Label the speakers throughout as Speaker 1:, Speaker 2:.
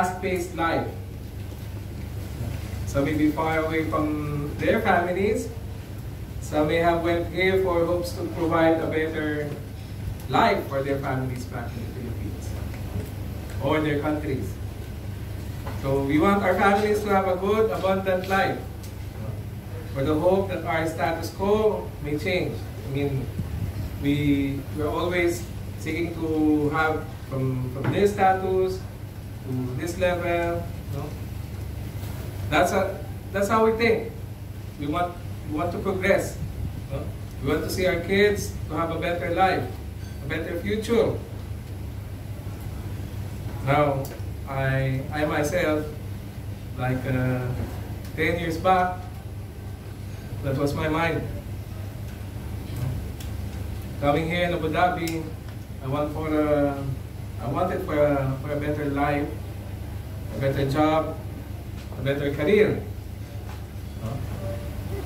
Speaker 1: fast-paced life. Some may be far away from their families. Some may have went here for hopes to provide a better life for their families back in the Philippines or their countries. So we want our families to have a good, abundant life. For the hope that our status quo may change. I mean, we we're always seeking to have from from this status to this level. Know? That's a, that's how we think. We want we want to progress. know? We want to see our kids to have a better life, a better future. Now, I I myself, like uh, ten years back, that was my mind. Coming here in Abu Dhabi, I want for a, I wanted for a, for a better life, a better job, a better career.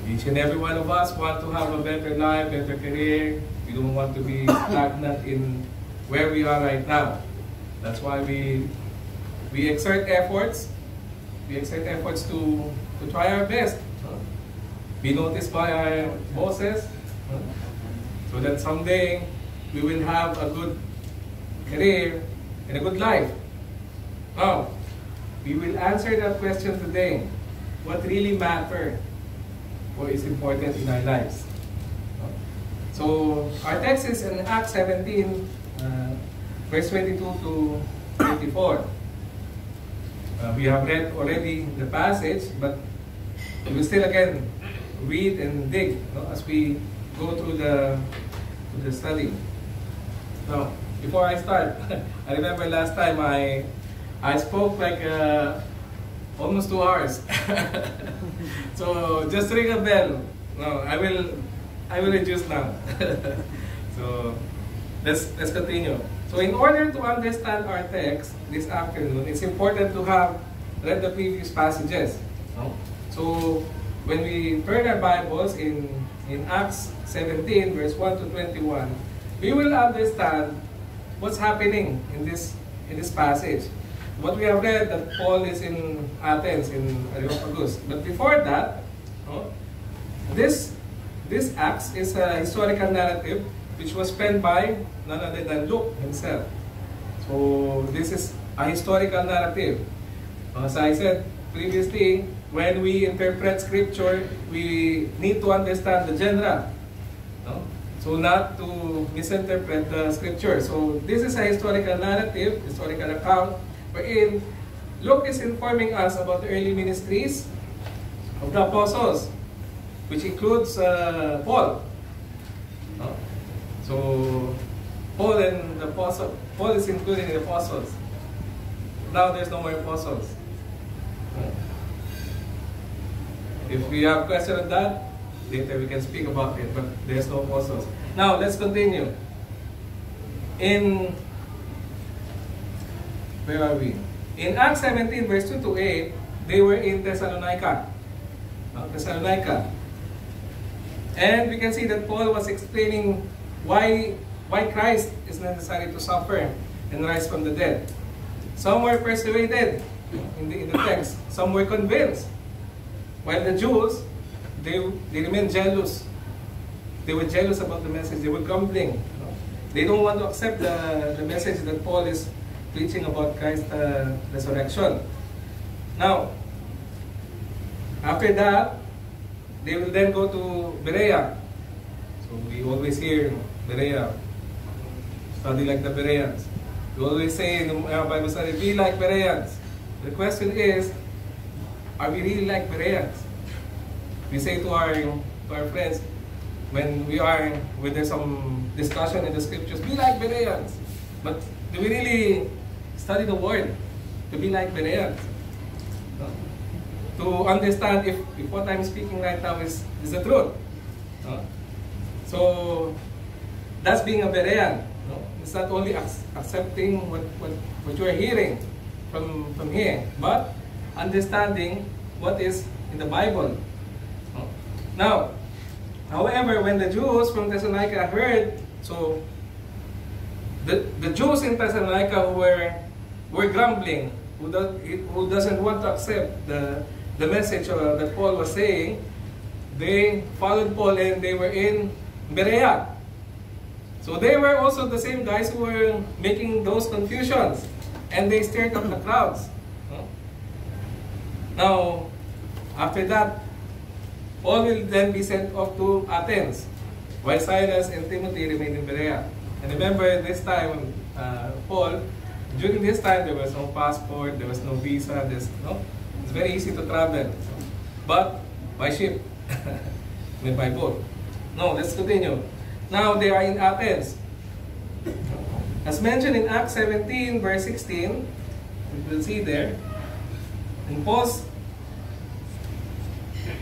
Speaker 1: Each and every one of us want to have a better life, better career. We don't want to be stagnant in where we are right now. That's why we we exert efforts. We exert efforts to to try our best. Be noticed by our bosses, so that someday we will have a good career and a good life. Now, we will answer that question today. What really matters or is important in our lives? So, our text is in Acts 17, uh, verse 22 to 24. Uh, we have read already the passage, but we will still again read and dig as we go through the, through the study. Now, before I start, I remember last time I I spoke like uh, almost two hours. so just ring a bell. No, I will I will reduce now. so let's let's continue. So in order to understand our text this afternoon, it's important to have read the previous passages. So when we turn our Bibles in in Acts 17 verse 1 to 21, we will understand what's happening in this in this passage. What we have read that Paul is in Athens in Areopagus. But before that, no, this this Acts is a historical narrative which was penned by none other than Luke himself. So this is a historical narrative. As I said previously, when we interpret scripture, we need to understand the genre. No? So not to misinterpret the scripture. So this is a historical narrative, historical account, wherein Luke is informing us about the early ministries of the apostles, which includes uh, Paul. No? So Paul and the apostle, Paul is included in the apostles. Now there's no more apostles. If we have question on that, later we can speak about it, but there's no apostles. Now let's continue. In where are we? In Acts 17, verse 2 to 8, they were in Thessalonica. Uh, Thessalonica. And we can see that Paul was explaining why why Christ is necessary to suffer and rise from the dead. Some were persuaded in the, in the text. Some were convinced. While the Jews, they, they remained jealous. They were jealous about the message. They were grumbling. They don't want to accept the, the message that Paul is preaching about Christ's uh, resurrection. Now, after that, they will then go to Berea. So we always hear Berea, study like the Bereans. We always say in the Bible study, be like Bereans. The question is, are we really like Bereans? We say to our, to our friends, when we are, when there's some discussion in the scriptures, be like Bereans. But do we really study the word to be like Bereans? No? To understand if, if what I'm speaking right now is, is the truth. No? So, that's being a Berean. No? It's not only accepting what, what, what you are hearing from, from here, but understanding what is in the Bible. No? Now, however, when the Jews from Thessalonica heard, so the, the Jews in Thessalonica were, were grumbling, who, does, who doesn't want to accept the, the message uh, that Paul was saying, they followed Paul and they were in Berea. So they were also the same guys who were making those confusions. And they stirred up the crowds. Now, after that, Paul will then be sent off to Athens, while Silas and Timothy remained in Berea. And remember, this time, uh, Paul, during this time, there was no passport, there was no visa, there's, no? it's very easy to travel. But by ship, not by boat. No, let's continue. Now they are in Athens. As mentioned in Acts 17, verse 16, we will see there, in Paul's,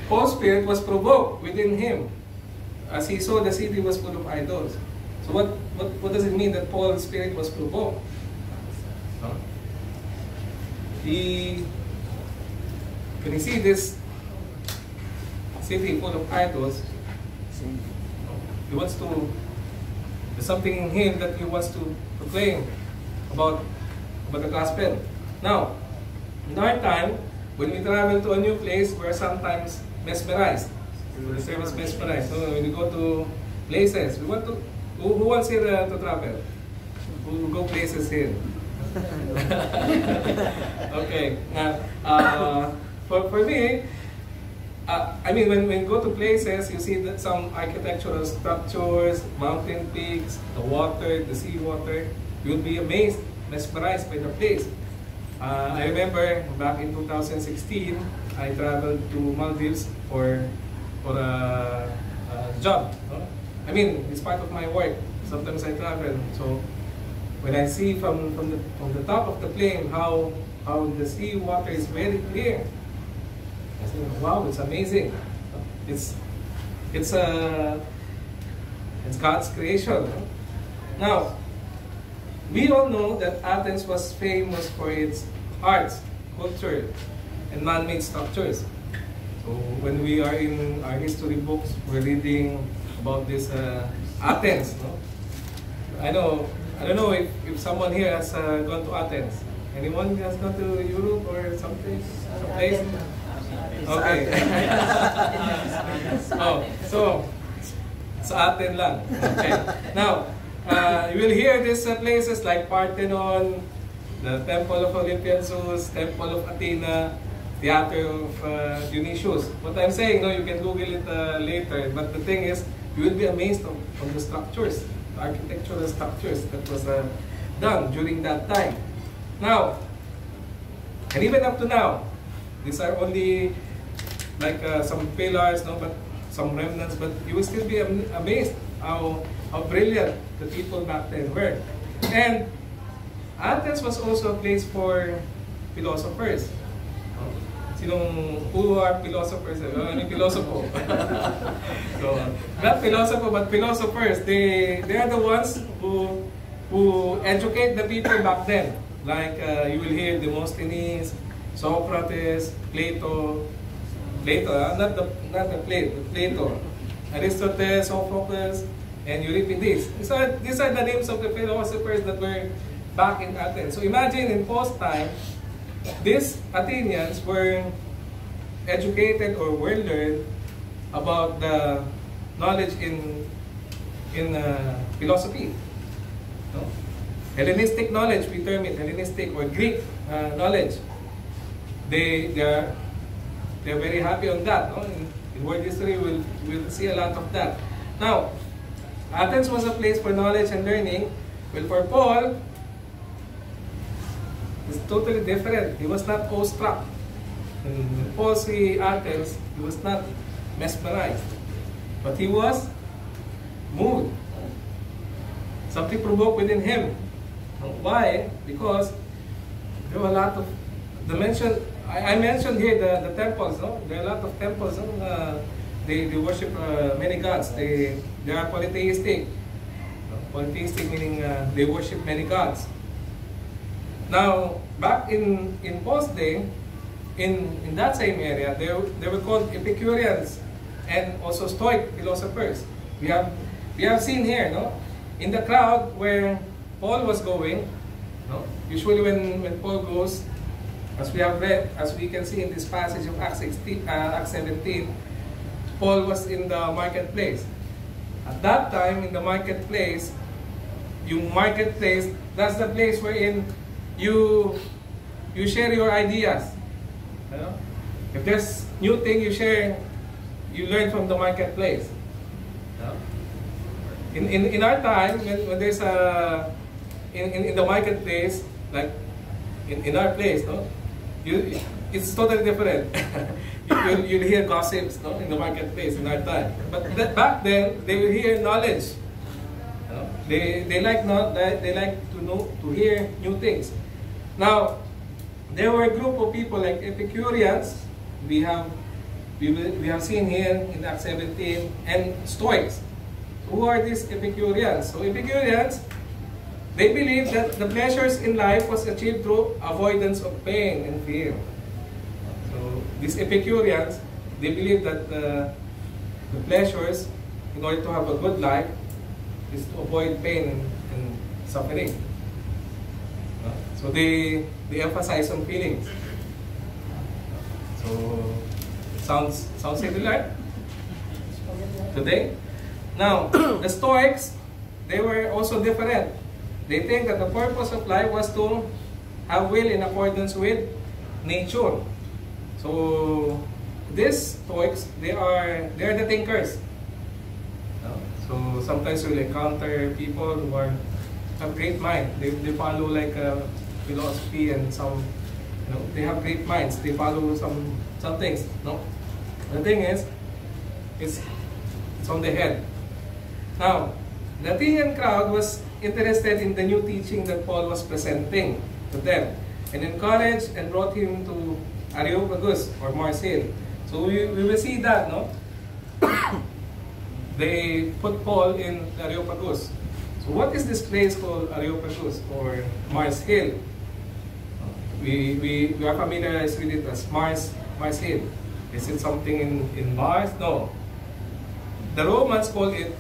Speaker 1: Paul's spirit was provoked within him as he saw the city was full of idols. So what, what, what does it mean that Paul's spirit was provoked? Huh? He, when he see this city full of idols, he wants to, there's something in him that he wants to proclaim about, about the gospel. Now, in our time, when we travel to a new place, we're sometimes mesmerized. We say was mesmerized. So when we go to places, we want to, who, who wants here uh, to travel? Who go places here? okay. Uh, uh, for, for me, uh, I mean, when, when you go to places, you see that some architectural structures, mountain peaks, the water, the sea water. You'll be amazed, mesmerized by the place. Uh, I remember back in 2016, I traveled to Maldives for for a, a job. No? I mean, it's part of my work. Sometimes I travel. So when I see from, from, the, from the top of the plane how, how the sea water is very clear, I think, wow, it's amazing. It's it's a it's God's creation. Now, we all know that Athens was famous for its arts, culture, and man-made structures. So when we are in our history books, we're reading about this uh, Athens. No? I know I don't know if, if someone here has uh, gone to Athens. Anyone has gone to Europe or something? Someplace? Okay. oh, so, sa atin lang. Okay. Now, uh, you will hear these uh, places like Parthenon, the Temple of Olympian Zeus, Temple of Athena, Theater of uh. What I'm saying, no, you can Google it uh, later, but the thing is, you will be amazed of, of the structures, the architectural structures that was uh, done during that time. Now, and even up to now, these are only like uh, some pillars, no, but some remnants, but you will still be amazed how, how brilliant the people back then were. And Athens was also a place for philosophers. Sinong, who are philosophers? Ano philosopher? so, not philosopher, but philosophers. They, they are the ones who, who educate the people back then. Like, uh, you will hear Demosthenes, Socrates, Plato, Plato, uh, not the not the Plato, Plato, Aristotle, Sophocles, and Euripides. These are, these are the names of the philosophers that were back in Athens. So imagine in post time, these Athenians were educated or well learned about the knowledge in in uh, philosophy. No? Hellenistic knowledge, we term it Hellenistic or Greek uh, knowledge. They they are they're very happy on that. No? In, in world history, we'll we'll see a lot of that. Now, Athens was a place for knowledge and learning. Well, for Paul, it's totally different. He was not awestruck. Paul see Athens, he was not mesmerized. But he was moved. Something provoked within him. Why? Because there were a lot of the mention. I, I mentioned here the, the temples. No, there are a lot of temples. No? Uh, they, they worship uh, many gods. They they are polytheistic. Polytheistic meaning uh, they worship many gods. Now, back in in Paul's day, in in that same area, they they were called Epicureans and also Stoic philosophers. We have we have seen here, no, in the crowd where Paul was going. No, usually when when Paul goes, as we have read, as we can see in this passage of Acts 16, uh, Acts 17, Paul was in the marketplace. At that time, in the marketplace, yung marketplace, that's the place wherein you you share your ideas. You? If there's new thing you share, you learn from the marketplace. You? In, in, in our time, when, when there's a in, in, in the marketplace, like in, in our place, no, you it's totally different. you'll, you'll hear gossips no, in the marketplace in our time. But that, back then, they will hear knowledge. You know? They, they like not they like to know to hear new things. Now, there were a group of people like Epicureans. We have we, we have seen here in Acts 17 and Stoics. Who are these Epicureans? So Epicureans, they believe that the pleasures in life was achieved through avoidance of pain and fear. So these Epicureans, they believe that uh, the pleasures, in order to have a good life, is to avoid pain and suffering. So they, they emphasize on feelings. So sounds sounds similar today. Now the Stoics, they were also different. They think that the purpose of life was to have will in accordance with nature. So these Stoics, they are they are the thinkers. So sometimes you'll encounter people who are have great mind. They, they follow like a philosophy and some, you know, they have great minds. They follow some some things. No, the thing is, it's it's on the head. Now, the Athenian crowd was interested in the new teaching that Paul was presenting to them, and encouraged and brought him to Areopagus or Mars Hill. So we, we will see that, no? they put Paul in Areopagus. So what is this place called Areopagus or Mars Hill? We, we, we are familiarized with it as Mars, Mars Hill. Is it something in, in Mars? No. The Romans call it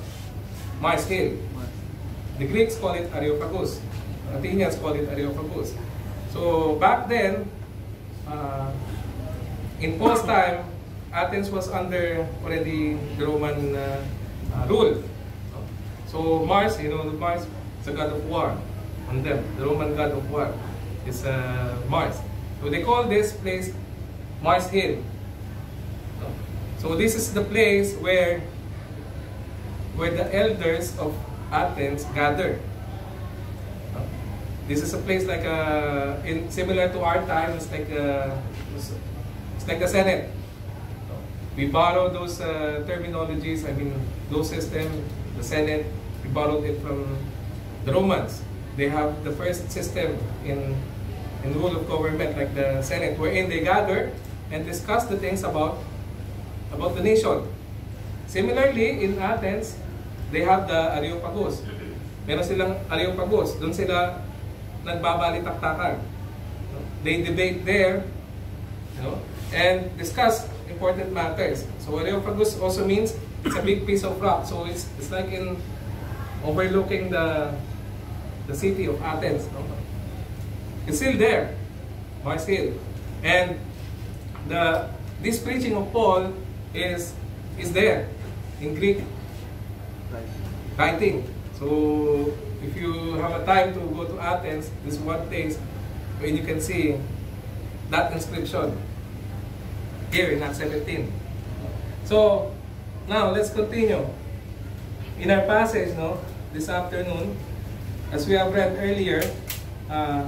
Speaker 1: Mars Hill. The Greeks call it Areopagus. The Athenians call it Areopagus. So back then, uh, in Paul's time, Athens was under already the Roman uh, uh, rule. So Mars, you know, the Mars is a god of war on them, the Roman god of war is uh, Mars. So they call this place Mars Hill. So this is the place where where the elders of Athens gather. This is a place like a in similar to our time. It's like a it's like the Senate. We borrow those uh, terminologies. I mean, those system, the Senate. We borrowed it from the Romans. They have the first system in and rule of government like the Senate, wherein they gather and discuss the things about, about the nation. Similarly, in Athens, they have the Areopagus. Meron silang Areopagus. Doon sila nagbabalitaktakan. They debate there you know, and discuss important matters. So Areopagus also means it's a big piece of rock. So it's, it's like in overlooking the the city of Athens. No? It's still there, Mars Hill. and the this preaching of Paul is is there in Greek writing. So if you have a time to go to Athens, this is one place where you can see that inscription here in Acts 17. So now let's continue. In our passage, no, this afternoon, as we have read earlier, uh,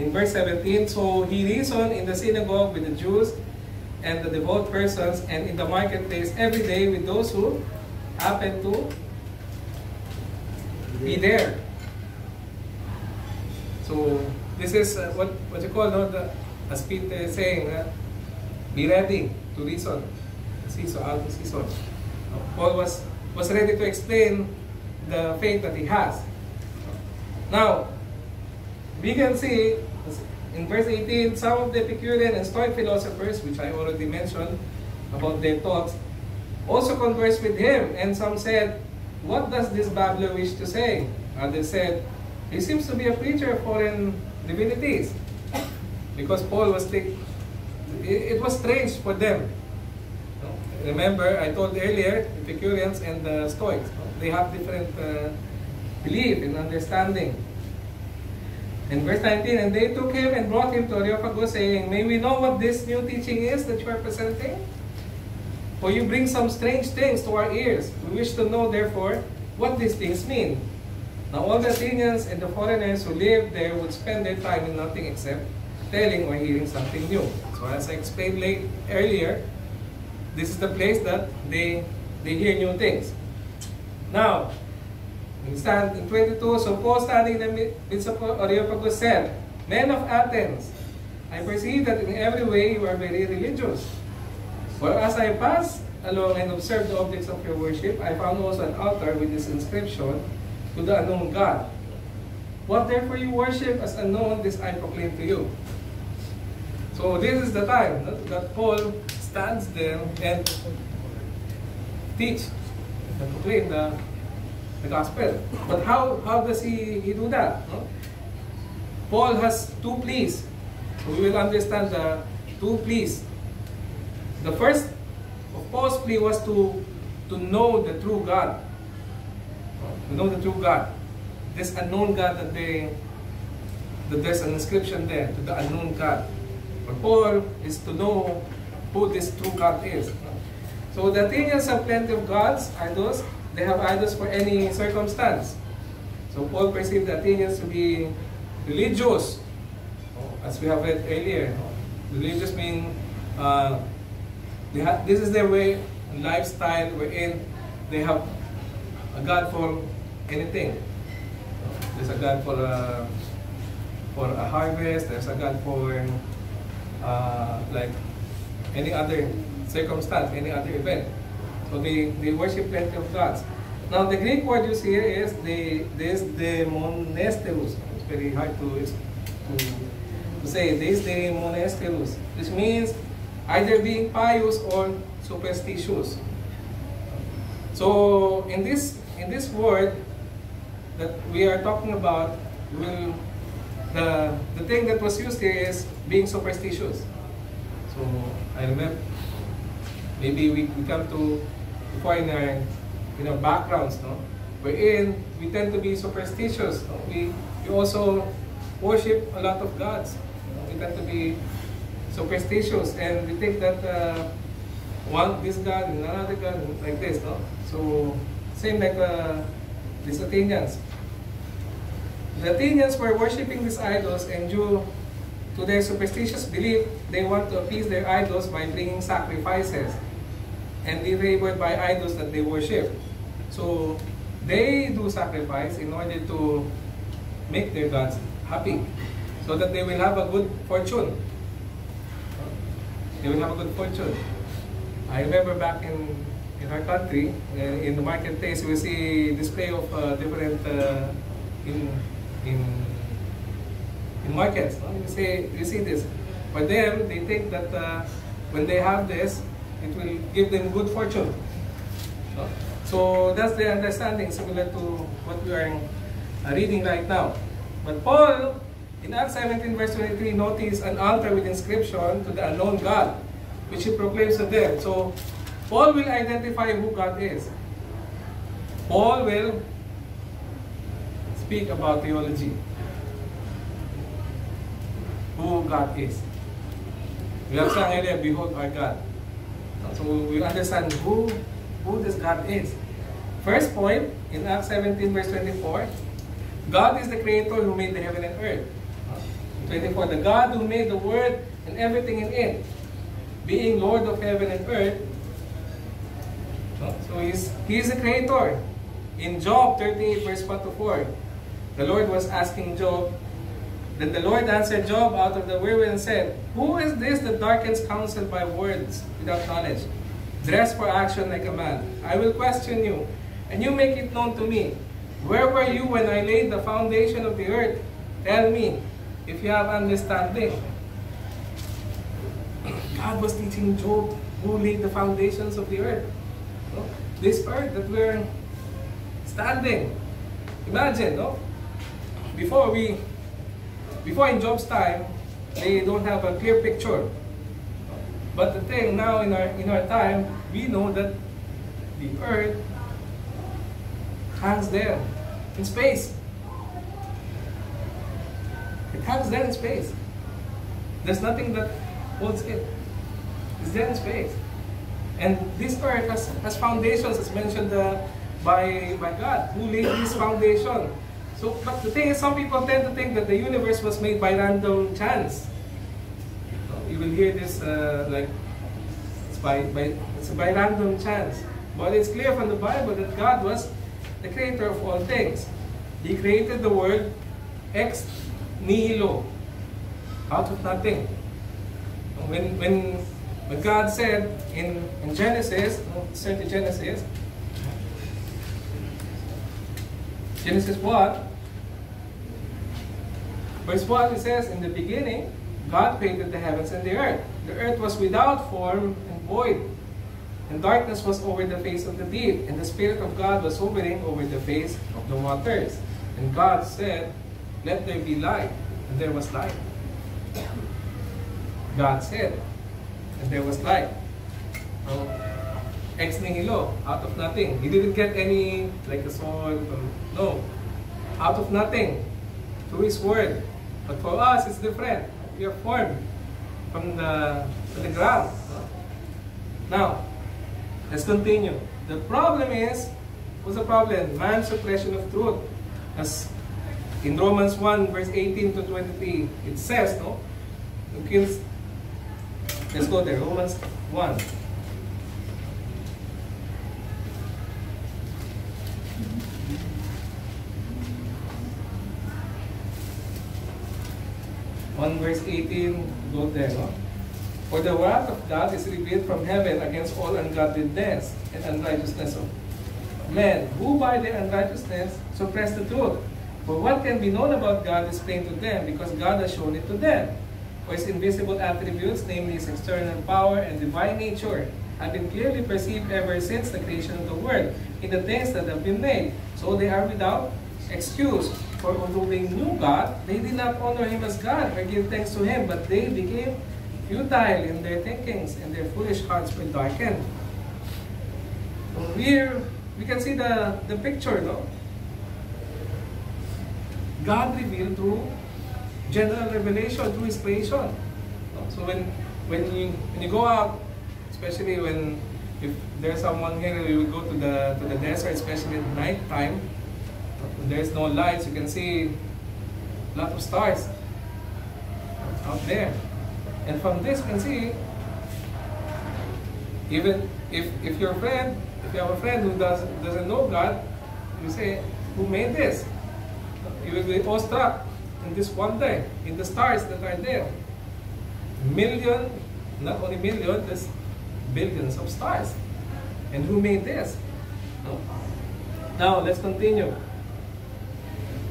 Speaker 1: in verse 17, so he reasoned in the synagogue with the Jews and the devout persons and in the marketplace every day with those who happened to be there. So this is uh, what what you call no, the, as Peter is saying, uh, be ready to reason. Season, out of season. Paul was was ready to explain the faith that he has. Now, we can see in verse 18, some of the Epicurean and Stoic philosophers, which I already mentioned about their thoughts, also conversed with him, and some said, What does this babbler wish to say? Others said, He seems to be a preacher of foreign divinities. Because Paul was like, it was strange for them. Remember, I told earlier, Epicureans and the Stoics, they have different uh, belief and understanding. In verse 19, and they took him and brought him to Areopagus, saying, May we know what this new teaching is that you are presenting? For you bring some strange things to our ears. We wish to know, therefore, what these things mean. Now all the Athenians and the foreigners who lived there would spend their time in nothing except telling or hearing something new. So as I explained late, earlier, this is the place that they, they hear new things. Now, in, stand, in 22, so Paul standing in the midst of Areopagus said, Men of Athens, I perceive that in every way you are very religious. For as I passed along and observed the objects of your worship, I found also an altar with this inscription, to the unknown God. What therefore you worship as unknown, this I proclaim to you. So this is the time that Paul stands there and teach and proclaim the the gospel. But how, how does he, he do that? No? Paul has two pleas. we will understand the two pleas. The first of Paul's plea was to, to know the true God. To know the true God. This unknown God that they that there's an inscription there to the unknown God. But Paul is to know who this true God is. So the Athenians have plenty of gods, idols, they have idols for any circumstance. So Paul perceived the Athenians to be religious, as we have read earlier. Religious means uh, this is their way, lifestyle wherein they have a God for anything. There's a God for a, for a harvest, there's a God for uh, like any other circumstance, any other event. So they, they worship plenty of gods. Now the Greek word used here is the this the monasterus. It's very hard to, to, to say. deisidaimonesterous, which means either being pious or superstitious. So in this in this word that we are talking about, will the the thing that was used here is being superstitious. So I remember maybe we, we come to foreigner you know, backgrounds, no? Wherein we tend to be superstitious. No? We, we also worship a lot of gods. We tend to be superstitious and we think that uh, one this god and another god like this, no? So same like uh, these Athenians. The Athenians were worshiping these idols and due to their superstitious belief, they want to appease their idols by bringing sacrifices and be favored by idols that they worship. So they do sacrifice in order to make their gods happy so that they will have a good fortune. They will have a good fortune. I remember back in, in our country, uh, in the marketplace, we see display of uh, different uh, in in in markets. No? You see you see this. For them, they think that uh, when they have this, it will give them good fortune. So that's the understanding similar to what we are uh, reading right now. But Paul, in Acts 17 verse 23, notice an altar with inscription to the unknown God, which he proclaims to them. So Paul will identify who God is. Paul will speak about theology. Who God is. We have sung earlier, Behold our God. So we understand who, who this God is. First point, in Acts 17 verse 24, God is the creator who made the heaven and earth. 24, the God who made the world and everything in it, being Lord of heaven and earth. So he's, he is the creator. In Job 38 verse 1 to 4, the Lord was asking Job, then the Lord answered Job out of the whirlwind and said, Who is this that darkens counsel by words without knowledge? Dress for action like a man. I will question you, and you make it known to me. Where were you when I laid the foundation of the earth? Tell me, if you have understanding. God was teaching Job who laid the foundations of the earth. This earth that we're standing. Imagine, no? Before we, before in Job's time, they don't have a clear picture. But the thing now in our in our time, we know that the earth hangs there in space. It hangs there in space. There's nothing that holds it. It's there in space. And this earth has, has foundations, as mentioned uh, by, by God, who laid this foundation. So, but the thing is, some people tend to think that the universe was made by random chance. You will hear this uh, like it's by, by it's by random chance. But it's clear from the Bible that God was the creator of all things. He created the world ex nihilo, out of nothing. When, when, when God said in, in Genesis, turn Genesis, Genesis what? Verse 1 it says, In the beginning, God created the heavens and the earth. The earth was without form and void, and darkness was over the face of the deep, and the Spirit of God was hovering over the face of the waters. And God said, Let there be light. And there was light. God said, and there was light. So, ex nihilo, out of nothing. He didn't get any, like a sword, um, no. Out of nothing, through His Word. But for us, it's different. We are formed from the, from the ground. Now, let's continue. The problem is, what's the problem? Man's suppression of truth. As in Romans 1, verse 18 to 23, it says, no? Who kills." Let's go there. Romans 1. One verse 18, go there, no? For the wrath of God is revealed from heaven against all ungodliness and unrighteousness of men, who by their unrighteousness suppress the truth. For what can be known about God is plain to them, because God has shown it to them. For his invisible attributes, namely his external power and divine nature, have been clearly perceived ever since the creation of the world in the things that have been made. So they are without excuse. For although they knew God, they did not honor him as God or give thanks to him, but they became futile in their thinkings, and their foolish hearts were darkened. Here, we can see the, the picture, no? God revealed through general revelation through His creation. So when when you when you go out, especially when if there's someone here, you will go to the to the desert, especially at night time. There's no lights, you can see a lot of stars out there. And from this, you can see even if if your friend, if you have a friend who does doesn't know God, you say, "Who made this?" You will be awestruck in this one day, in the stars that are there. Million, not only million, there's billions of stars. And who made this? No. Now, let's continue.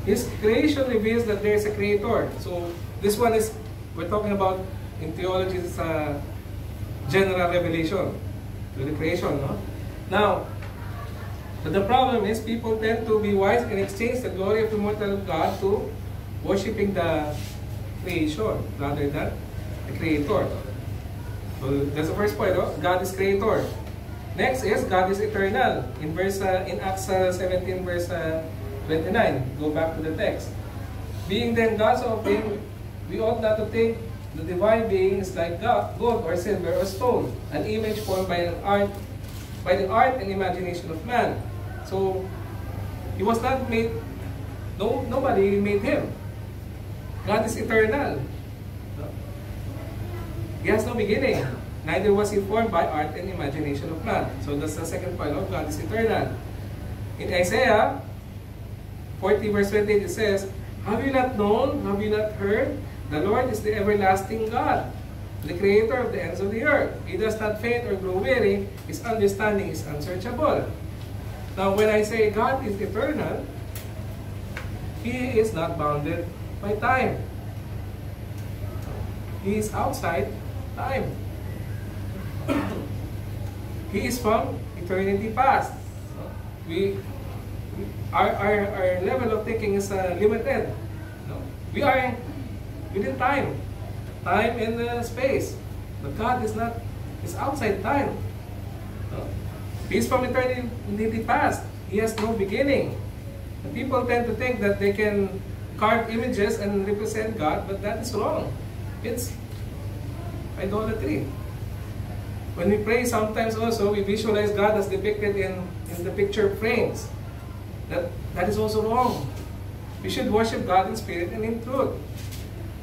Speaker 1: His creation reveals that there is a creator. So, this one is, we're talking about, in theology, it's a general revelation to the creation. No? Now, But the problem is people tend to be wise and exchange the glory of the immortal God to worshiping the creation rather than the creator. So that's the first point. God is creator. Next is God is eternal. In verse uh, in Acts uh, 17 verse uh, 29. Go back to the text. Being then God's offering, we ought not to think the divine being is like God, gold or silver or stone, an image formed by an art by the art and imagination of man. So he was not made no nobody made him. God is eternal. He has no beginning. Neither was he formed by art and imagination of man. So that's the second point of God is eternal. In Isaiah 40 verse 28 it says, Have you not known? Have you not heard? The Lord is the everlasting God, the creator of the ends of the earth. He does not faint or grow weary. His understanding is unsearchable. Now when I say God is eternal, He is not bounded by time. He is outside time. he is from eternity past. We, our, our, our level of thinking is uh, limited. No? We are within time, time and uh, space. But God is not, is outside time. No? He from eternity past. He has no beginning. And people tend to think that they can carve images and represent God, but that is wrong. It's idolatry. When we pray, sometimes also we visualize God as depicted in, in the picture frames. That, that is also wrong. We should worship God in spirit and in truth.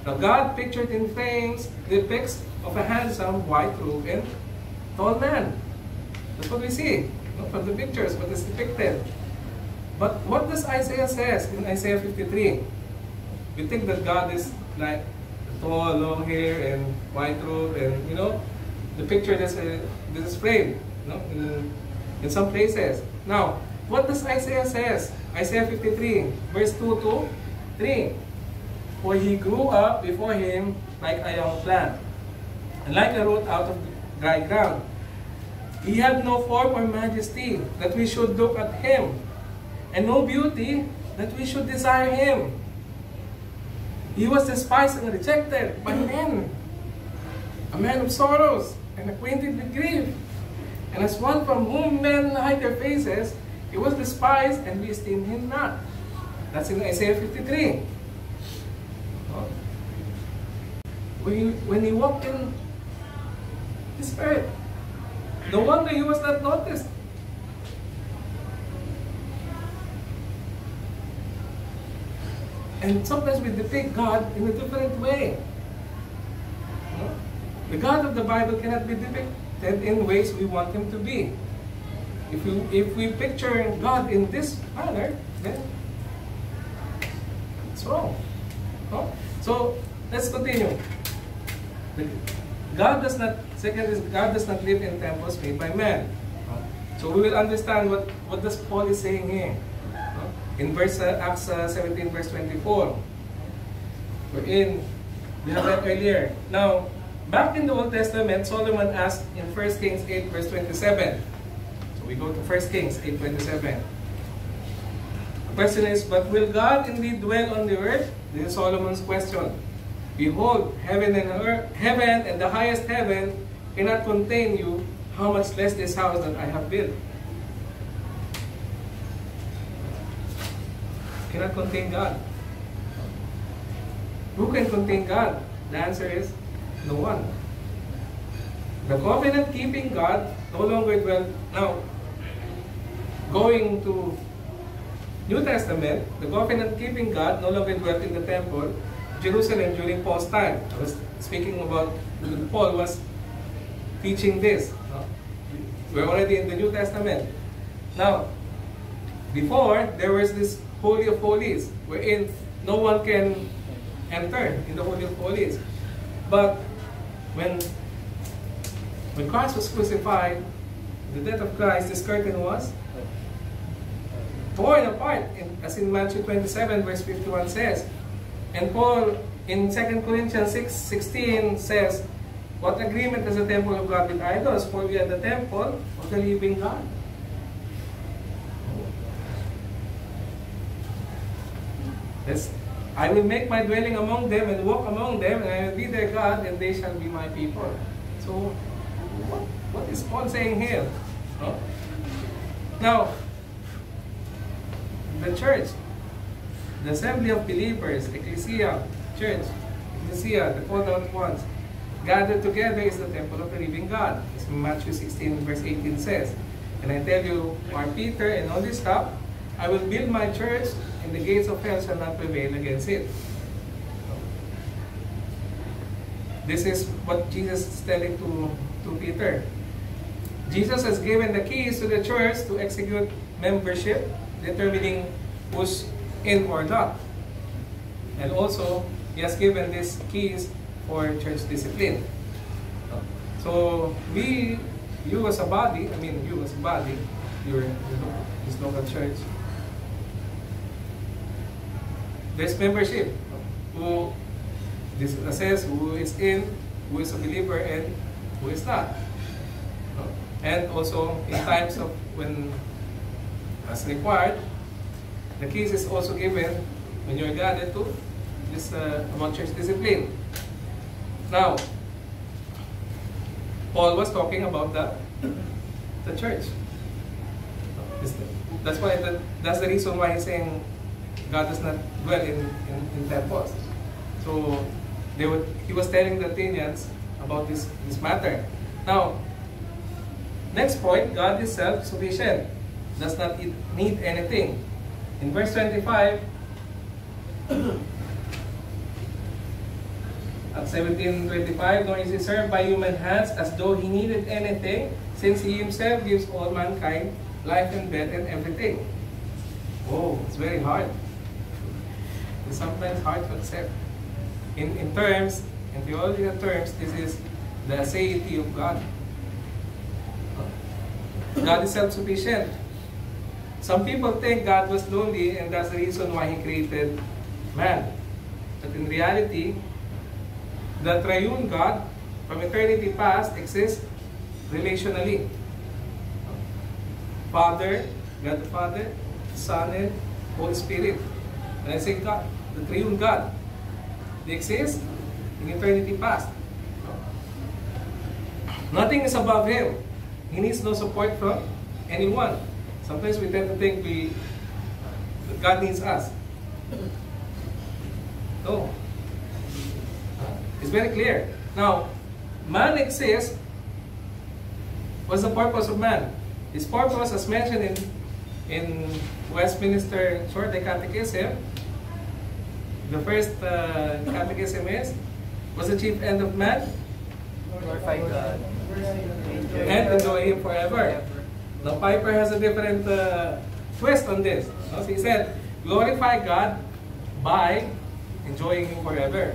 Speaker 1: Now God pictured in frames depicts of a handsome white robe and tall man. That's what we see from the pictures, what is depicted. But what does Isaiah says in Isaiah 53? We think that God is like tall, long hair, and white robe, and you know, the picture that's uh, this is framed, you know, in, in some places. Now, what does Isaiah says? Isaiah 53, verse 2 to 3. For he grew up before him like a young plant, and like a root out of dry ground. He had no form or majesty that we should look at him, and no beauty that we should desire him. He was despised and rejected by men, a man of sorrows and acquainted with grief. And as one from whom men hide their faces, he was despised and we esteemed him not. That's in Isaiah 53. When he, when he walked in his spirit, no wonder he was not noticed. And sometimes we depict God in a different way. The God of the Bible cannot be depicted in ways we want him to be. If we, if we picture God in this manner, then it's wrong. No? So, let's continue. God does not, second is, God does not live in temples made by man. So we will understand what, what does Paul is saying here. In verse uh, Acts uh, 17, verse 24, in we have read earlier. Now, back in the Old Testament, Solomon asked in 1 Kings 8, verse 27. We go to 1 Kings 8.27. The question is, but will God indeed dwell on the earth? This is Solomon's question. Behold, heaven and earth, heaven and the highest heaven cannot contain you, how much less this house that I have built. Cannot contain God. Who can contain God? The answer is no one. The covenant keeping God no longer dwells Now, going to New Testament, the covenant keeping God no longer dwelt in the temple, Jerusalem during Paul's time. I was speaking about Paul was teaching this. We're already in the New Testament. Now, before there was this Holy of Holies, wherein no one can enter in the Holy of Holies. But when when Christ was crucified, the death of Christ, this curtain was torn apart, in, as in Matthew 27, verse 51 says. And Paul in 2 Corinthians 6, 16 says, What agreement is the temple of God with idols? For we are the temple of the living God. Let's I will make my dwelling among them and walk among them, and I will be their God, and they shall be my people. So, what, what is Paul saying here? Huh? Now, the church, the assembly of believers, ecclesia, church, ecclesia, the called out ones, gathered together is the temple of the living God. As Matthew 16 verse 18 says. And I tell you, Mark Peter and all this stuff, I will build my church and the gates of hell shall not prevail against it. This is what Jesus is telling to, to Peter. Jesus has given the keys to the church to execute membership, determining who's in or not. And also, He has given these keys for church discipline. So, we, you as a body, I mean, you as a body, your, this local church, there's membership who this assess who is in, who is a believer, and who is not. And also, in times of when, as required, the keys is also given when you're gathered to this uh, about church discipline. Now, Paul was talking about the the church. That's why the, that's the reason why he's saying God does not dwell in, in, in temples. So they would, he was telling the Athenians about this, this matter. Now, next point, God is self-sufficient, does not need anything. In verse 25, at 1725, nor is he served by human hands as though he needed anything, since he himself gives all mankind life and breath and everything. Oh, it's very hard. It's sometimes hard to accept. In, in terms, in theological terms, this is the aseity of God. God is self-sufficient. Some people think God was lonely and that's the reason why He created man. But in reality, the triune God from eternity past exists relationally. Father, God the Father, Son, and Holy Spirit. And I say God, the triune God. They exist in eternity past. Nothing is above Him. He needs no support from anyone. Sometimes we tend to think we that God needs us. No. It's very clear. Now, man exists. What's the purpose of man? His purpose, as mentioned in in Westminster Short Catechism, the first uh, catechism is, what's the chief end of man?
Speaker 2: Glorify God.
Speaker 1: And enjoy Him forever. Now Piper has a different uh, twist on this. So he said, glorify God by enjoying Him forever.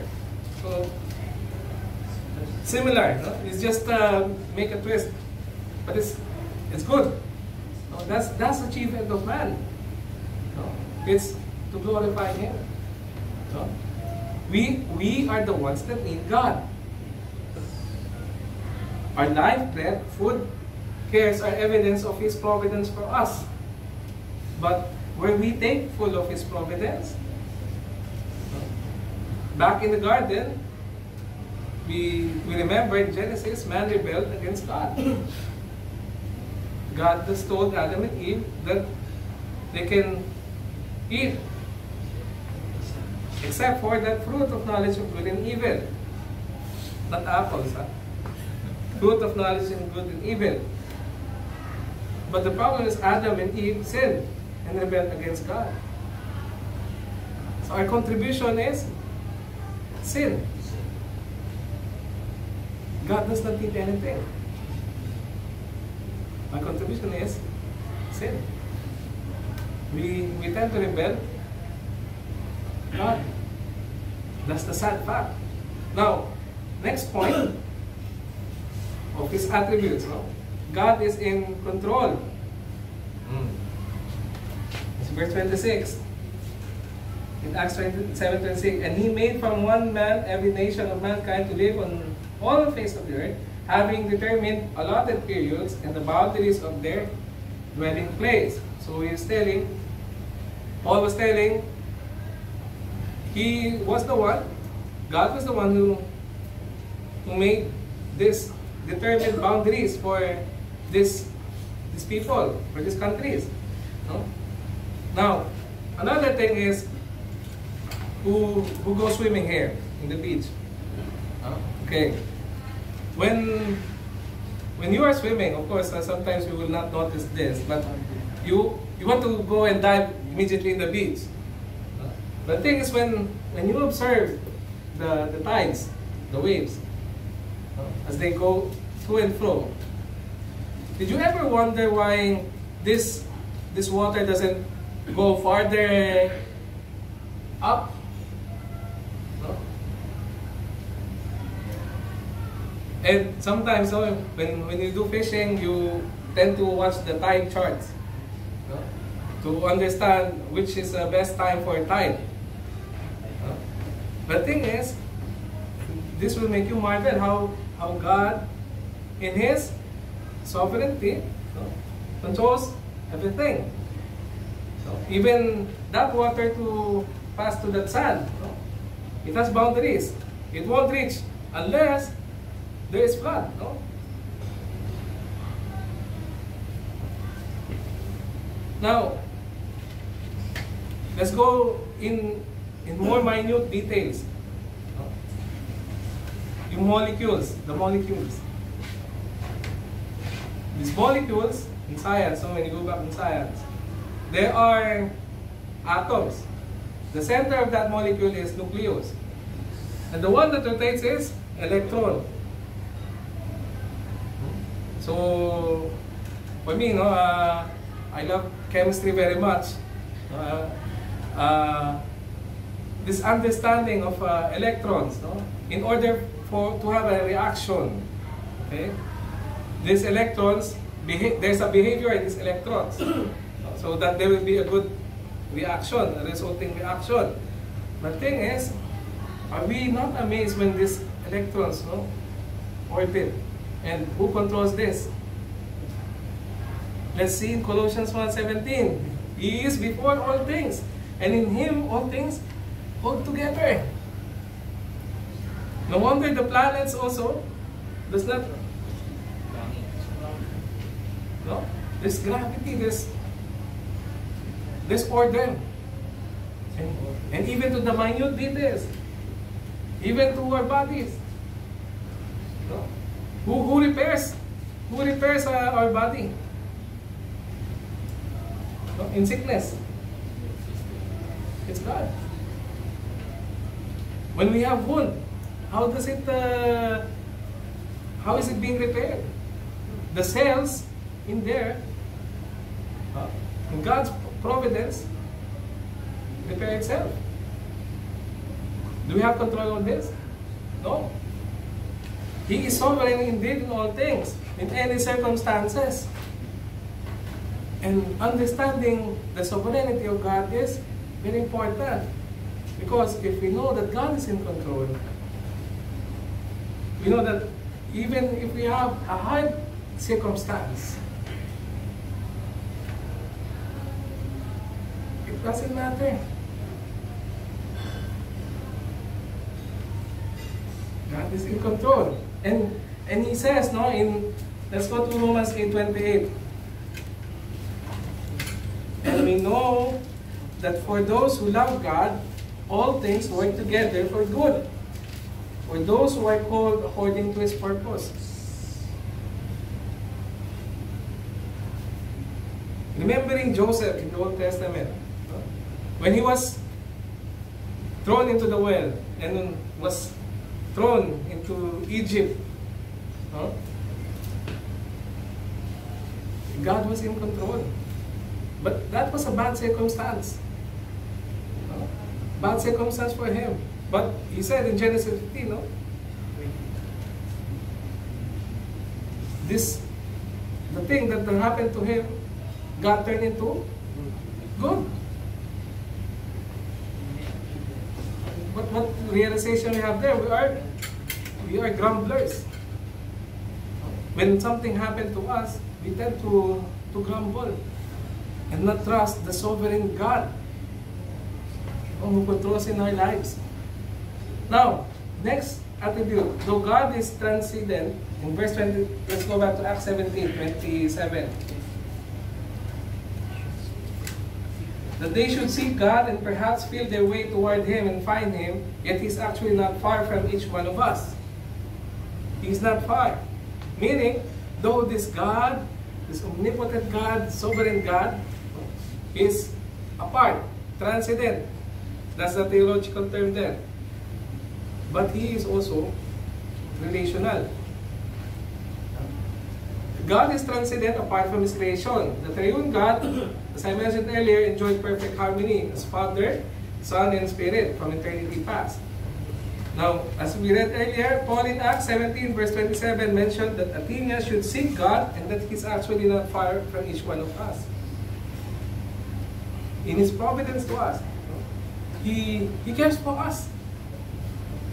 Speaker 1: So, similar. No? It's just uh, make a twist. But it's, it's good. No, that's, that's end of man. No? It's to glorify Him. No? We, we are the ones that need God. Our life, breath, food, cares are evidence of His providence for us. But were we thankful of His providence? Back in the garden, we, we remember in Genesis, man rebelled against God. God just told Adam and Eve that they can eat except for that fruit of knowledge of good and evil. Not apples, huh? Fruit of knowledge of good and evil. But the problem is Adam and Eve sinned and rebelled against God. So our contribution is sin. God does not need anything. My contribution is sin. We, we tend to rebel. God. That's the sad fact. Now, next point of His attributes. No? God is in control. Mm. Verse 26. In Acts 7 26. And He made from one man every nation of mankind to live on all the face of the earth, having determined allotted periods and the boundaries of their dwelling place. So He is telling, Paul was telling He was the one, God was the one who, who made this determined boundaries for this, these people, for these countries. No? Now, another thing is, who, who goes swimming here in the beach? Okay. When when you are swimming, of course, uh, sometimes you will not notice this, but you you want to go and dive immediately in the beach. The thing is when when you observe the, the tides, the waves, as they go to and fro, did you ever wonder why this this water doesn't go farther up? No? And sometimes no, when, when you do fishing, you tend to watch the tide charts no? to understand which is the best time for tide. No? The thing is, this will make you marvel how, how God, in His sovereignty, no, controls everything. No? Even that water to pass to that sand, no? it has boundaries. It won't reach unless there is flood. No? Now, let's go in in more minute details. No? Molecules, the molecules. These molecules in science, so when you go back in science, there are atoms. The center of that molecule is nucleus. And the one that rotates is electron. So, for me, no, uh, I love chemistry very much. Uh, uh, this understanding of uh, electrons, no? in order for to have a reaction, okay, these electrons, there's a behavior in these electrons, so that there will be a good reaction, a resulting reaction. The thing is, are we not amazed when these electrons no, orbit? And who controls this? Let's see in Colossians 1.17. He is before all things, and in Him all things hold together. No wonder the planets also does not no? There's gravity, there's there's order. And, and even to the minute details. Even to our bodies. No? Who, who repairs? Who repairs uh, our body? No? In sickness. It's God. When we have wound, how does it, uh, how is it being repaired? The cells in there, uh, in God's providence, repair itself. Do we have control on this? No. He is sovereign indeed in all things, in any circumstances. And understanding the sovereignty of God is very important. Because if we know that God is in control, we know that even if we have a hard circumstance, it doesn't matter. God is in control. And and he says, no, in let's go to Romans 8:28. And we know that for those who love God, all things work together for good. For those who are called according to his purpose. Remembering Joseph in the Old Testament, when he was thrown into the well and was thrown into Egypt, God was in control. But that was a bad circumstance. Bad circumstance for him. But he said in Genesis 15, no? This, the thing that happened to him, God turned into good. But what realization we have there? We are, we are grumblers. When something happened to us, we tend to, to grumble and not trust the sovereign God. who controls in our lives. Now, next attribute, though God is transcendent, in verse 20, let's go back to Acts 17, 27. That they should seek God and perhaps feel their way toward Him and find Him, yet He's actually not far from each one of us. He's not far. Meaning, though this God, this omnipotent God, sovereign God, is apart, transcendent. That's the theological term there. But He is also relational. God is transcendent apart from His creation. The triune God, as I mentioned earlier, enjoyed perfect harmony as Father, Son, and Spirit from eternity past. Now, as we read earlier, Paul in Acts 17 verse 27 mentioned that Athenians should seek God and that He's actually not far from each one of us. In His providence to us, He, he cares for us.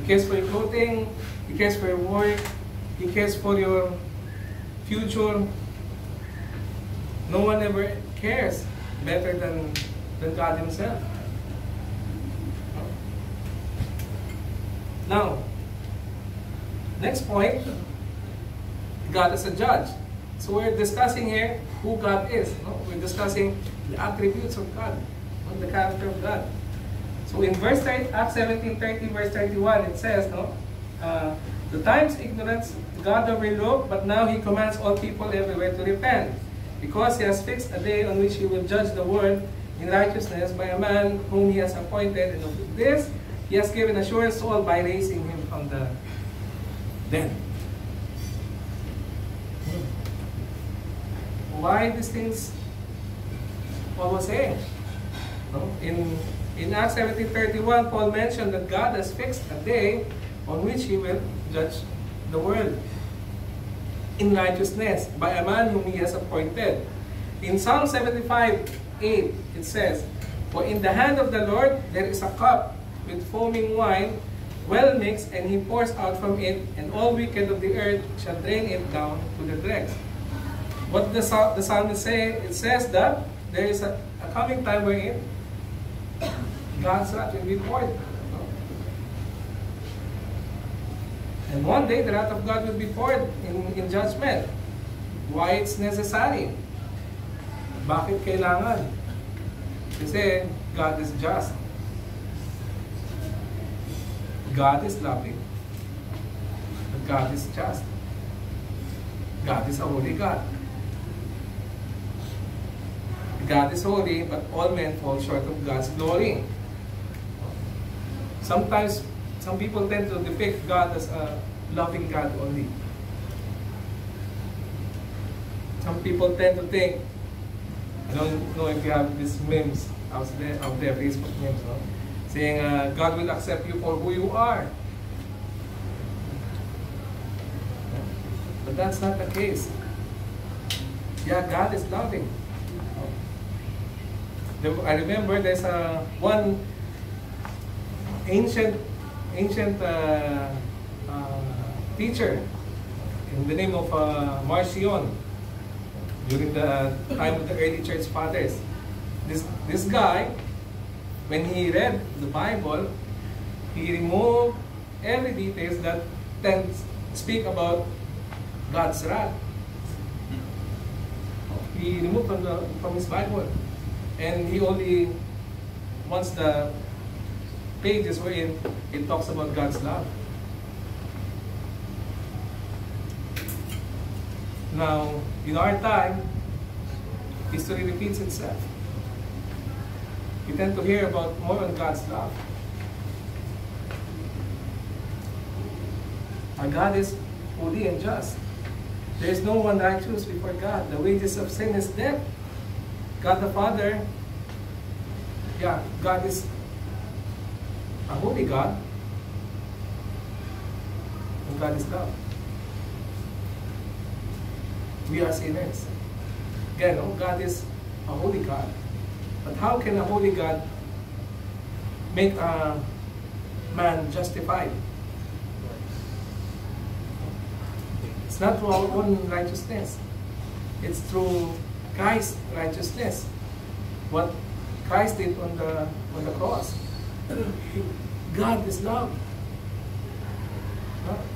Speaker 1: He cares for your clothing, He cares for your work, He cares for your future. No one ever cares better than, than God Himself. Now, next point, God is a judge. So we're discussing here who God is. No? We're discussing the attributes of God, the character of God. So in verse 30, Acts 17, 30, verse 31, it says, no, uh, the times ignorance God overlooked, but now he commands all people everywhere to repent, because he has fixed a day on which he will judge the world in righteousness by a man whom he has appointed, and of this he has given assurance to all by raising him from the dead. Hmm. Why these things Paul was saying? No? In, in Acts 17.31, Paul mentioned that God has fixed a day on which he will judge the world in righteousness by a man whom he has appointed. In Psalm 75, 8, it says, For in the hand of the Lord there is a cup with foaming wine, well mixed, and he pours out from it, and all wicked of the earth shall drain it down to the dregs. What the, the psalm is saying, it says that there is a, a coming time wherein God's wrath will be poured. And one day, the wrath of God will be poured in, in judgment. Why it's necessary? Bakit kailangan? Kasi God is just. God is loving. God is just. God is a holy God. God is holy, but all men fall short of God's glory. Sometimes, some people tend to depict God as a loving God only. Some people tend to think, I don't know if you have these memes out there, out there Facebook memes, no? saying uh, God will accept you for who you are. But that's not the case. Yeah, God is loving. I remember there's a one ancient ancient uh, uh, teacher in the name of uh, Marcion during the time of the early church fathers. This this guy, when he read the Bible, he removed every details that tends speak about God's wrath. He removed from the from his Bible and he only wants the pages wherein it talks about God's love. Now, in our time, history repeats itself. We tend to hear about more on God's love. Our God is holy and just. There is no one righteous before God. The wages of sin is death. God the Father, yeah, God is a holy God, and God is love. We are sinners. Again, oh, God is a holy God. But how can a holy God make a man justified? It's not through our own righteousness. It's through Christ's righteousness. What Christ did on the on the cross. God is love.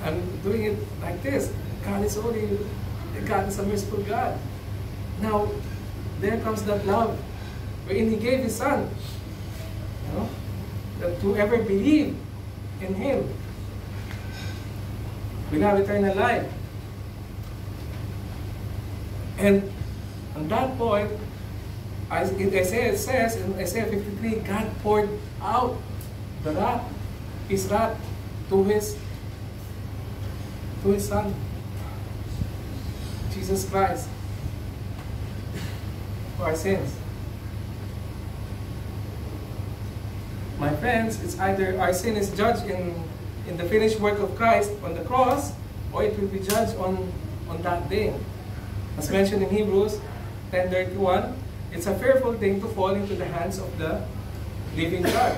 Speaker 1: I'm doing it like this. God is only, God is a merciful God. Now, there comes that love wherein He gave His Son. You know, that whoever believe in Him will have eternal life. And on that point, in Isaiah it says in Isaiah 53, God poured out the wrath, His wrath to His to His Son, Jesus Christ, for our sins. My friends, it's either our sin is judged in, in the finished work of Christ on the cross, or it will be judged on, on that day. As mentioned in Hebrews 10.31, it's a fearful thing to fall into the hands of the living God.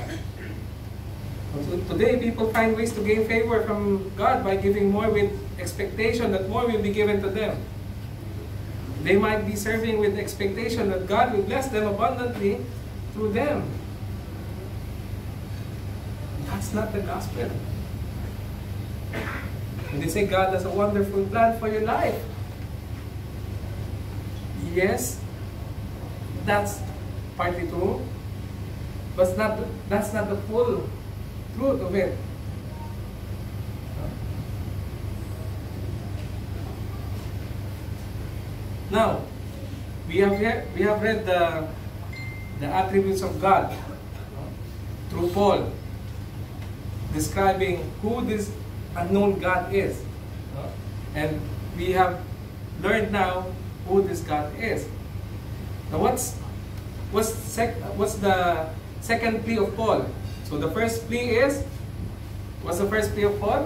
Speaker 1: Today, people find ways to gain favor from God by giving more with expectation that more will be given to them. They might be serving with expectation that God will bless them abundantly through them. That's not the gospel. They say God has a wonderful plan for your life, yes, that's partly true, but not, that's not the full truth of it. Now, we have read, we have read the, the attributes of God through Paul, describing who this unknown God is. And we have learned now who this God is. Now, what's what's sec, what's the second plea of Paul? So the first plea is what's the first plea of Paul?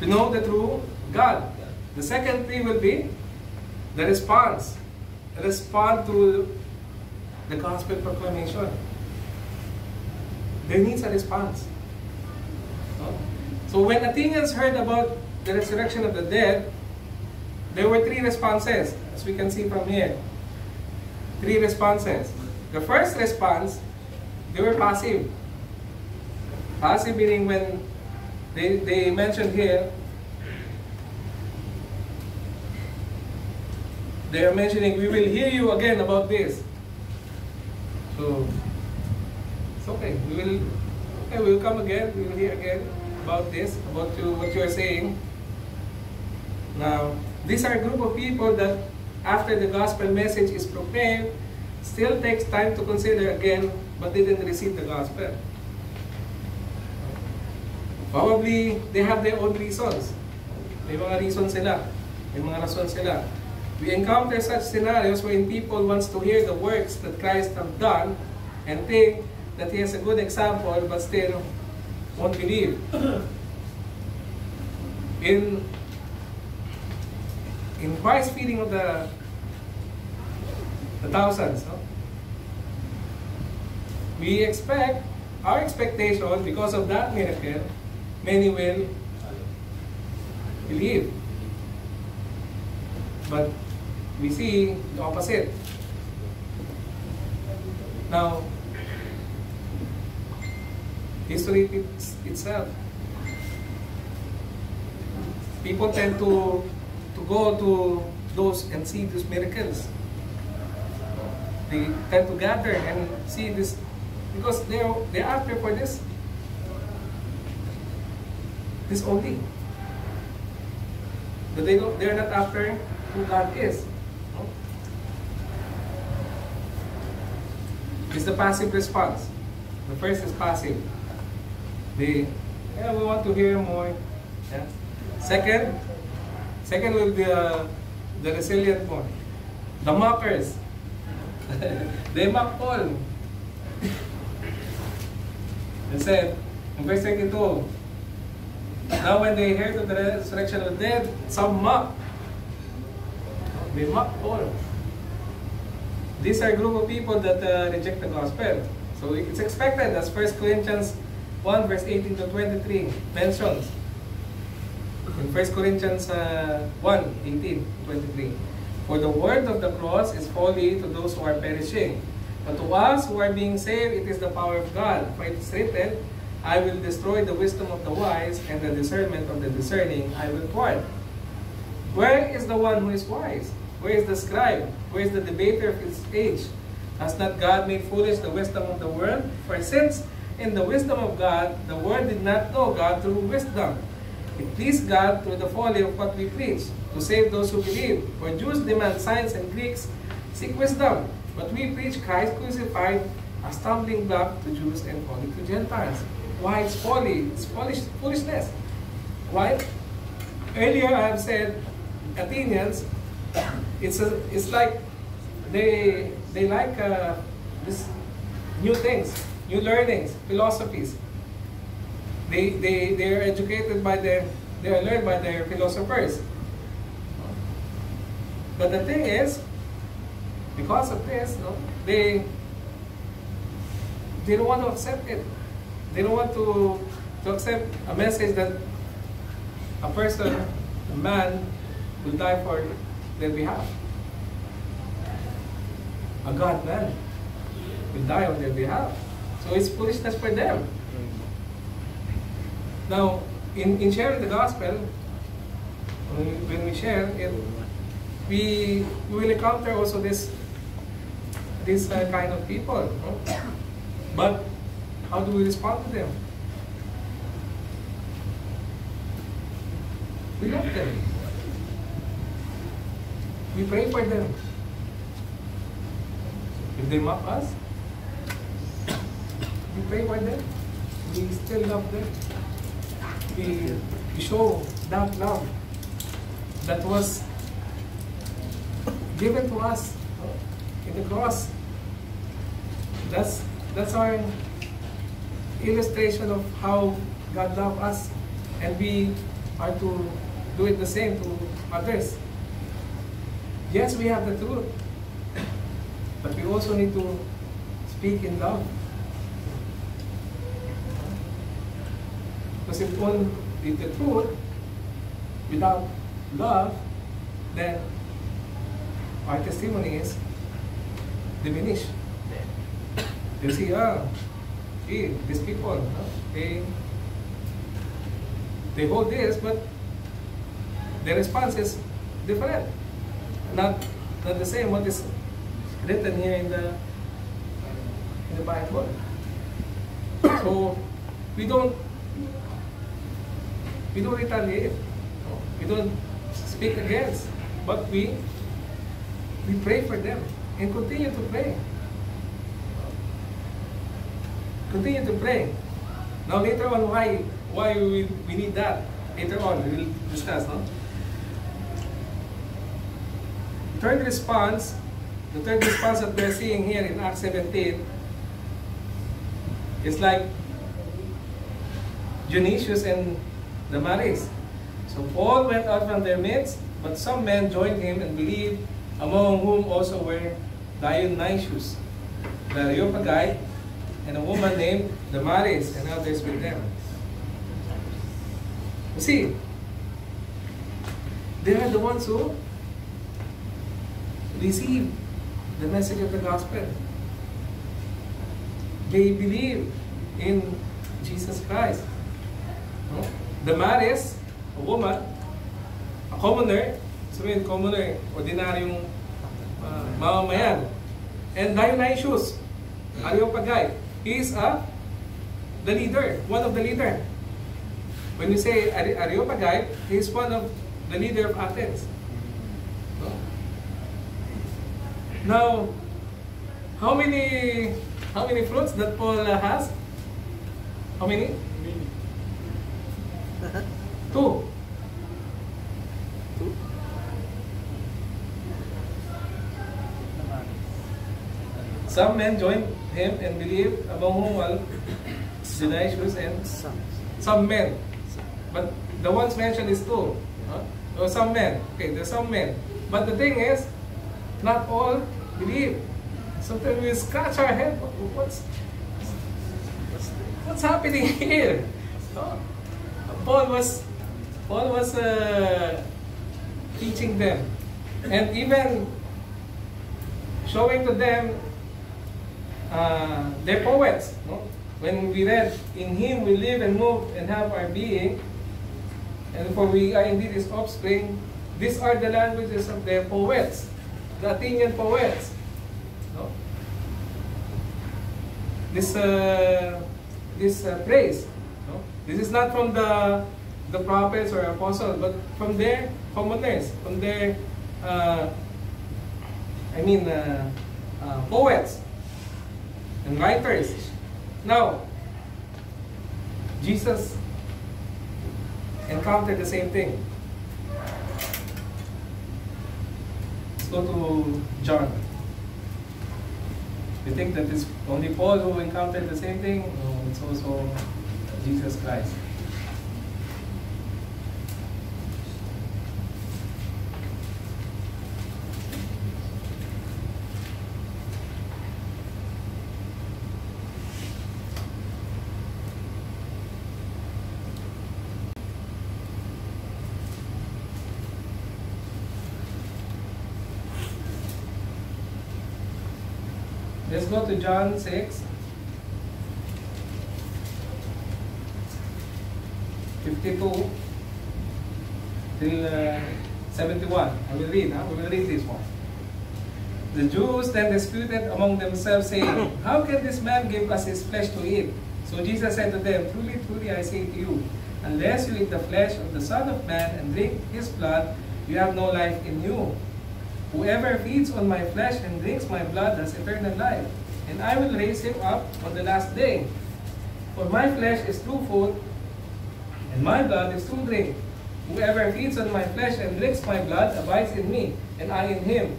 Speaker 1: To know the true God. The second plea will be the response. Respond to the gospel proclamation. There needs a response. So when Athenians heard about the resurrection of the dead, there were three responses, as we can see from here. Three responses. The first response, they were passive. Passive meaning when they, they mentioned here, they are mentioning, we will hear you again about this. So, it's okay. We will, okay, we will come again. We will hear again about this, about you, what you are saying. Now, these are a group of people that, after the gospel message is proclaimed, still takes time to consider again, but didn't receive the gospel. Probably, they have their own reasons. May mga reasons sila. May mga rason sila. We encounter such scenarios wherein people wants to hear the works that Christ have done and think that he has a good example but still won't believe. In in Christ's feeding of the the thousands, no? we expect our expectation because of that miracle, many will believe. But we see the opposite. Now, history repeats itself. People tend to to go to those and see these miracles. They tend to gather and see this because they're they're after for this this only. But they don't they're not after who God is. It's the passive response. The first is passive. They, yeah, we want to hear more. Yeah. Second, second will be uh, the resilient one. The mockers. they mock Paul. They said, in verse 32, now when they heard of the resurrection of the dead, some mock. They mock Paul. These are a group of people that uh, reject the gospel. So it's expected as 1 Corinthians 1 verse 18 to 23 mentions. In 1 Corinthians uh, 1, 18 23. For the word of the cross is folly to those who are perishing, But to us who are being saved, it is the power of God. For it is written, I will destroy the wisdom of the wise, and the discernment of the discerning I will thwart. Where is the one who is wise? Where is the scribe? Where is the debater of his age? Has not God made foolish the wisdom of the world? For since in the wisdom of God, the world did not know God through wisdom. It pleased God through the folly of what we preach, to save those who believe. For Jews demand signs and Greeks seek wisdom. But we preach Christ crucified, a stumbling block to Jews and folly to Gentiles. Why it's folly? It's foolish, foolishness. Why? Earlier I have said Athenians, it's a, it's like they they like uh, this new things, new learnings, philosophies. They they they are educated by their they are learned by their philosophers. But the thing is, because of this, no, they they don't want to accept it. They don't want to to accept a message that a person, a man, will die for their behalf. A God man will die on their behalf. So it's foolishness for them. Now, in, in sharing the gospel, when we, share it, we, we will encounter also this this uh, kind of people. But how do we respond to them? We love them. We pray for them. If they mock us, we pray for them. We still love them. Show that love that was given to us uh, in the cross. That's that's our illustration of how God loved us, and we are to do it the same to others. Yes, we have the truth, but we also need to speak in love. Because if one did the truth without love, then our testimony is diminished. You see, ah, gee, these people, they, they hold this, but the response is different not not the same what is written here in the in the Bible. So we don't we don't retaliate. We don't speak against, but we we pray for them and continue to pray. Continue to pray. Now later on why why we, we need that. Later on we will discuss, no? third response, the third response that we're seeing here in Acts 17 is like Dionysius and Damaris. So Paul went out from their midst, but some men joined him and believed, among whom also were Dionysius, the Areopagite, and a woman named Damaris, and others with them. You see, they are the ones who receive the message of the gospel. They believe in Jesus Christ. No? Damaris, a woman, a commoner, sabihin commoner, ordinaryong uh, mamamayan. And Dionysius, Areopagite, he is a, the leader, one of the leader. When you say Areopagite, he is one of the leader of Athens. Now, how many how many fruits that Paul has? How many? Two.
Speaker 2: Two?
Speaker 1: Some men joined him and believed, among whom were Dionysius and
Speaker 2: Some.
Speaker 1: some men. But the ones mentioned is two. Huh? So some men. Okay, there's some men. But the thing is, not all believe. Sometimes we scratch our head. What's what's, happening here? Paul was Paul was uh, teaching them, and even showing to them uh, they're poets. No? When we read, In Him we live and move and have our being, and for we are indeed His offspring, these are the languages of their poets, the Athenian poets. No? This, uh, this uh, praise, no? this is not from the, the prophets or apostles, but from their commoners, from their, uh, I mean, uh, uh, poets and writers. Now, Jesus encountered the same thing. Let's go to John. You think that it's only Paul who encountered the same thing? No, it's also Jesus Christ. Let's go to John 6. 52 till uh, 71. I will read, huh? we will read this one. The Jews then disputed among themselves, saying, How can this man give us his flesh to eat? So Jesus said to them, Truly, truly, I say to you, unless you eat the flesh of the Son of Man and drink his blood, you have no life in you. Whoever feeds on my flesh and drinks my blood has eternal life, and I will raise him up on the last day. For my flesh is true food, and my blood is true drink. Whoever feeds on my flesh and drinks my blood abides in me, and I in him.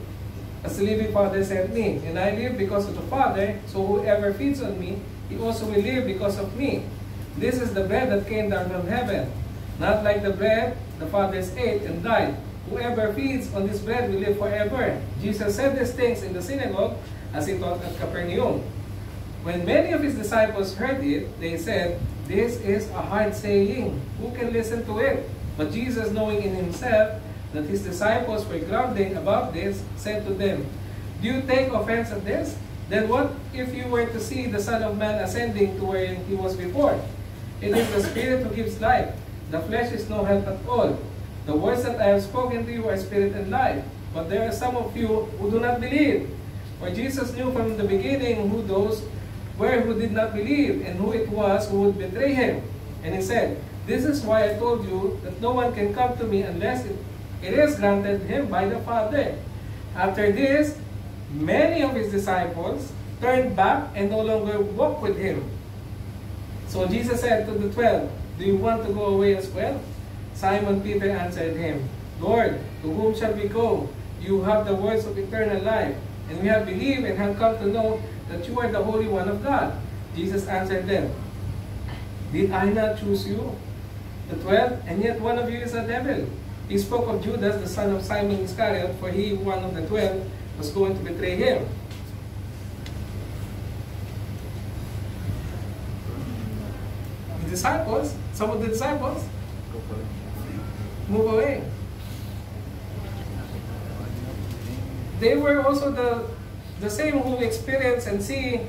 Speaker 1: As the living Father sent me, and I live because of the Father, so whoever feeds on me, he also will live because of me. This is the bread that came down from heaven, not like the bread the fathers ate and died. Whoever feeds on this bread will live forever. Jesus said these things in the synagogue as he taught at Capernaum. When many of his disciples heard it, they said, This is a hard saying. Who can listen to it? But Jesus, knowing in himself that his disciples were grumbling about this, said to them, Do you take offense at this? Then what if you were to see the Son of Man ascending to where he was before? It is the Spirit who gives life. The flesh is no help at all. The words that I have spoken to you are spirit and life. But there are some of you who do not believe. For Jesus knew from the beginning who those were who did not believe and who it was who would betray him. And he said, This is why I told you that no one can come to me unless it, it is granted him by the Father. After this, many of his disciples turned back and no longer walked with him. So Jesus said to the twelve, Do you want to go away as well? Simon Peter answered him, Lord, to whom shall we go? You have the words of eternal life, and we have believed and have come to know that you are the Holy One of God. Jesus answered them, Did I not choose you, the twelve, and yet one of you is a devil? He spoke of Judas, the son of Simon Iscariot, for he, one of the twelve, was going to betray him. The disciples, some of the disciples, move away. They were also the, the same who experience and see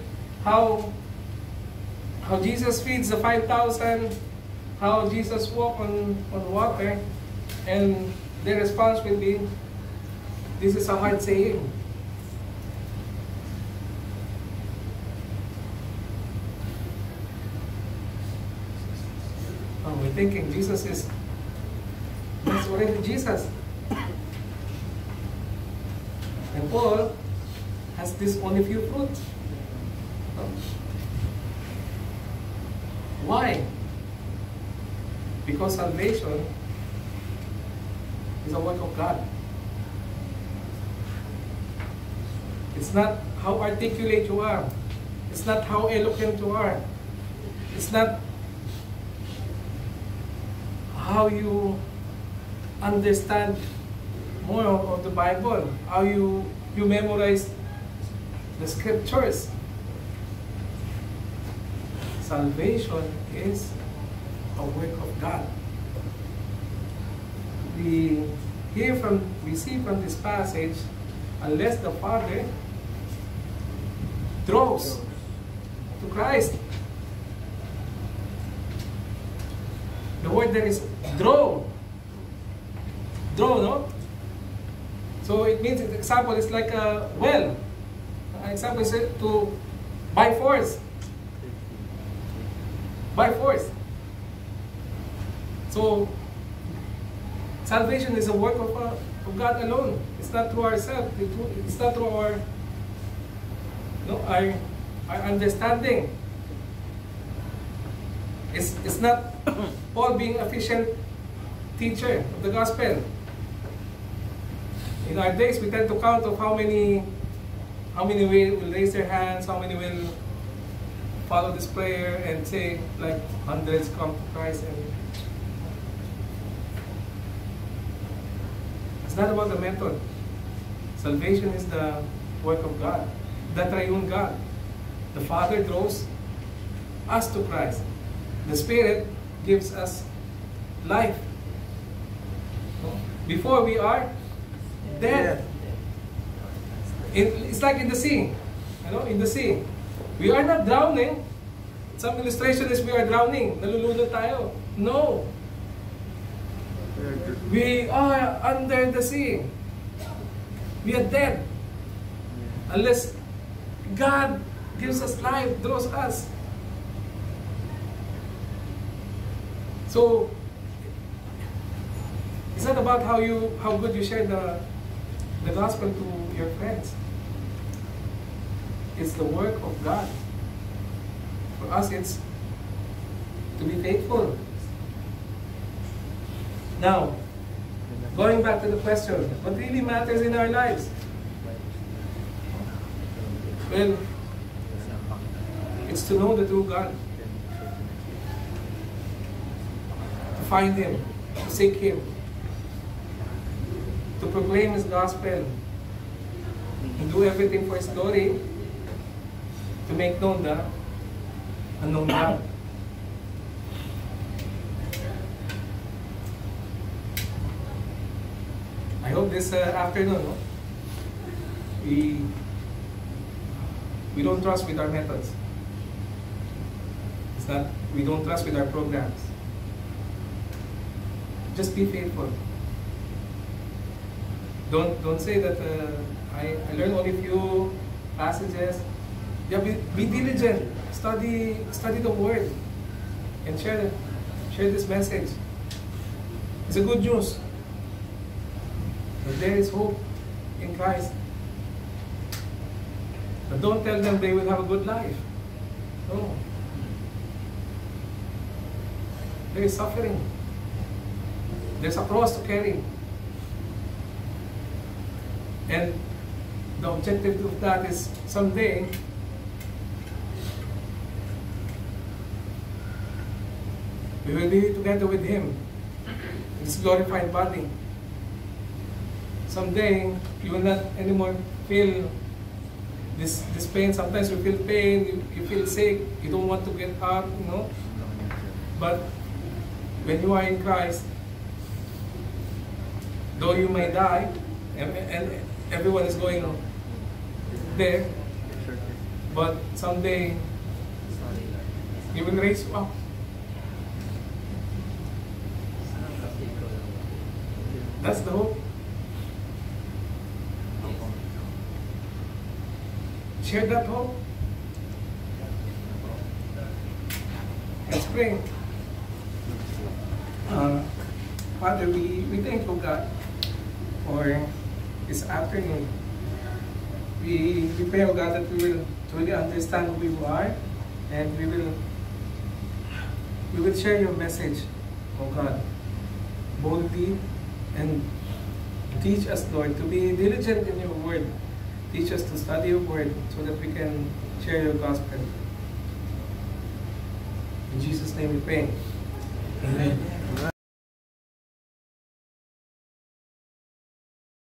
Speaker 1: how, how Jesus feeds the 5,000, how Jesus walked on, on water, and their response will be, this is a hard saying. Oh, we're thinking Jesus is that's already Jesus. Paul has this only few fruits. Why? Because salvation is a work of God. It's not how articulate you are. It's not how eloquent you are. It's not how you understand more of the Bible, how you, you memorize the scriptures. Salvation is a work of God. We hear from, we see from this passage, unless the Father draws to Christ. The word there is draw. Draw, no? So it means, example, it's like a well. An example is to by force. By force. So, salvation is a work of, uh, of God alone. It's not through ourselves. It's not through our, no, our, our understanding. It's, it's not Paul being efficient teacher of the gospel. In our days, we tend to count of how many, how many will, will raise their hands, how many will follow this prayer and say like hundreds come to Christ and it's not about the method. Salvation is the work of God, the triune God. The Father draws us to Christ. The Spirit gives us life. Before we are dead. It, it's like in the sea. You know, in the sea. We are not drowning. Some illustration is we are drowning. Nalulunod tayo. No. We are under the sea. We are dead. Unless God gives us life, draws us. So, it's not about how you how good you share the the gospel to your friends. It's the work of God. For us, it's to be faithful. Now, going back to the question, what really matters in our lives? Well, it's to know the true God. To find Him, to seek Him, to proclaim His gospel, and do everything for His glory, to make known the unknown God. I hope this uh, afternoon, no, we we don't trust with our methods. It's not we don't trust with our programs. Just be faithful. Don't don't say that uh, I, I learned only few passages. Yeah, be, be diligent. Study study the word and share share this message. It's a good news. But there is hope in Christ. But don't tell them they will have a good life. No. There is suffering. There's a cross to carry. And the objective of that is someday we will be together with Him in His glorified body. Someday you will not anymore feel this this pain. Sometimes you feel pain, you, you feel sick, you don't want to get up, you know. But when you are in Christ, though you may die, and, and everyone is going there, but someday He will raise you up. That's the hope. Share that hope. Let's pray. Uh, Father, we, we thank you, God, for this afternoon. We, we pray, oh God, that we will truly understand who you are and we will we will share your message, oh God, boldly and teach us, Lord, to be diligent in your word. Teach us to study your word so that we can share your gospel. In Jesus' name we pray. Amen.